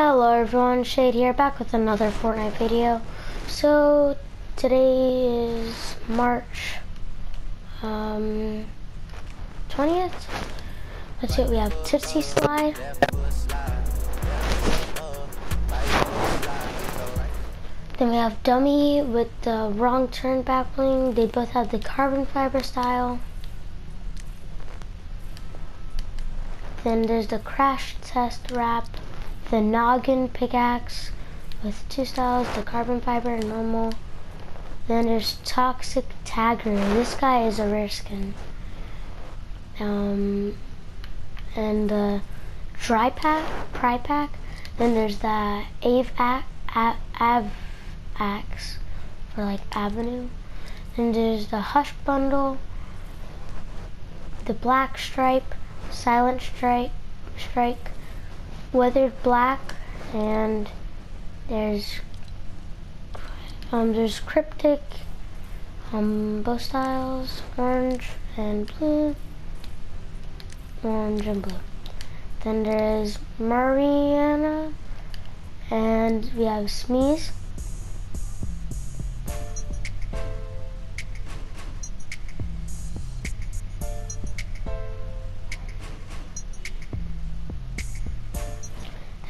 Hello everyone, Shade here, back with another Fortnite video. So, today is March um, 20th. Let's see what we have. Tipsy Slide. Then we have Dummy with the wrong turn back bling. They both have the carbon fiber style. Then there's the crash test wrap the noggin pickaxe with two styles, the carbon fiber and normal. Then there's Toxic Tagger. This guy is a rare skin. Um, and the Dry Pack, Pry Pack. Then there's the Ave Av, Axe for like Avenue. Then there's the Hush Bundle, the Black Stripe, Silent Strike, Strike, weathered black and there's um, there's cryptic um, both styles orange and blue orange and blue. Then there's Mariana and we have Smeeze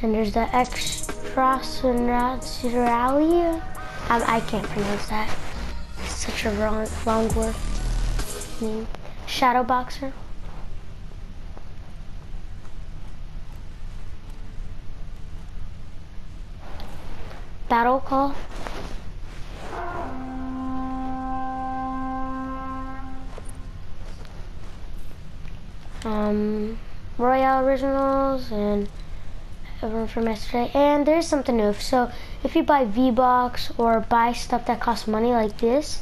And there's the extrasenaturalia. Um, I can't pronounce that. It's such a long, long word. Name. Shadow Boxer. Battle Call. Um, Royale Originals and everyone from yesterday. And there's something new. So if you buy V-Bucks or buy stuff that costs money like this,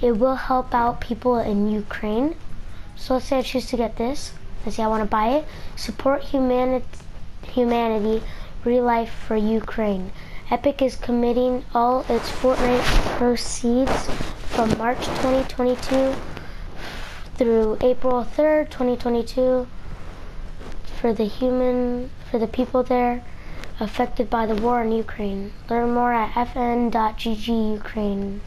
it will help out people in Ukraine. So let's say I choose to get this. Let's say I want to buy it. Support humanity, humanity, real life for Ukraine. Epic is committing all its Fortnite proceeds from March 2022 through April 3rd, 2022 for the human, for the people there affected by the war in Ukraine. Learn more at fn.gg Ukraine.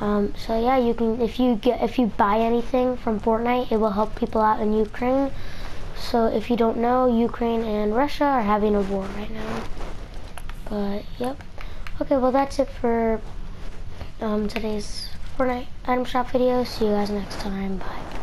Um, so yeah, you can if you get if you buy anything from Fortnite, it will help people out in Ukraine. So if you don't know, Ukraine and Russia are having a war right now. But yep. Okay, well that's it for um, today's Fortnite item shop video. See you guys next time. Bye.